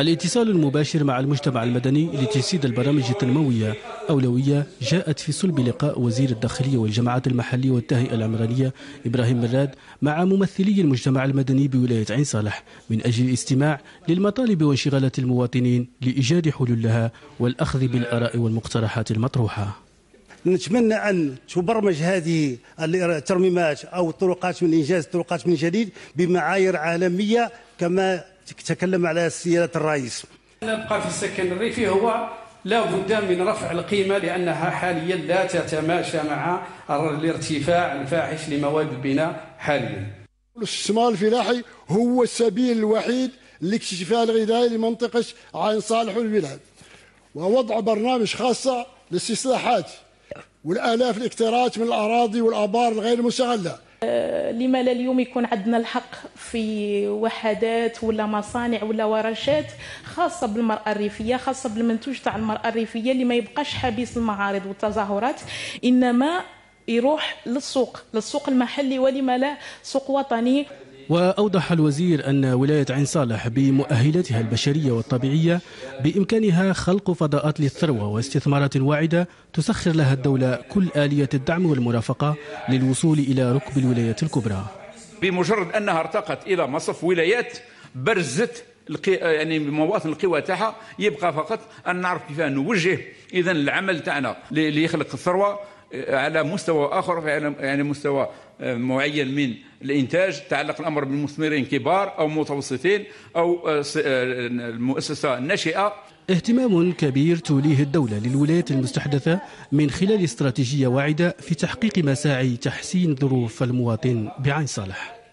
الاتصال المباشر مع المجتمع المدني لتجسيد البرامج التنموية أولوية جاءت في صلب لقاء وزير الداخلية والجماعات المحلية والتهيئة العمرانية إبراهيم مراد مع ممثلي المجتمع المدني بولاية عين صالح من أجل الاستماع للمطالب وانشغالات المواطنين لإيجاد حلول لها والأخذ بالآراء والمقترحات المطروحة. نتمنى أن تبرمج هذه الترميمات أو الطرقات من إنجاز الطرقات من جديد بمعايير عالمية كما تكلم على سيادة الرئيس. نبقى في السكن الريفي هو لا بد من رفع القيمة لأنها حاليا لا تتماشى مع الارتفاع الفاحش لمواد البناء حاليا. الاستثمار الفلاحي هو السبيل الوحيد لاكتشاف الغذائي لمنطقة عين صالح والبلاد. ووضع برنامج خاصة للاستصلاحات والآلاف الاكتراث من الأراضي والآبار الغير مستغلة. لما لا اليوم يكون عندنا الحق في وحدات ولا مصانع ولا ورشات خاصة بالمرأة الريفية خاصة بالمنتوج تاع المرأة الريفية اللي ما يبقاش حبيس المعارض والتظاهرات إنما يروح للسوق للسوق المحلي ولما لا سوق وطني. وأوضح الوزير أن ولاية عين صالح بمؤهلاتها البشرية والطبيعية بإمكانها خلق فضاءات للثروة واستثمارات واعدة تسخر لها الدولة كل آلية الدعم والمرافقة للوصول إلى ركب الولايات الكبرى بمجرد أنها ارتقت إلى مصف ولايات برزت. يعني مواطن القوى تاعها يبقى فقط أن نعرف كيف نوجه اذا العمل تاعنا اللي يخلق الثروة على مستوى آخر يعني مستوى معين من الإنتاج تعلق الأمر بمثمرين كبار أو متوسطين أو المؤسسة الناشئة. اهتمام كبير توليه الدولة للولايات المستحدثة من خلال استراتيجية واعدة في تحقيق مساعي تحسين ظروف المواطن بعين صالح.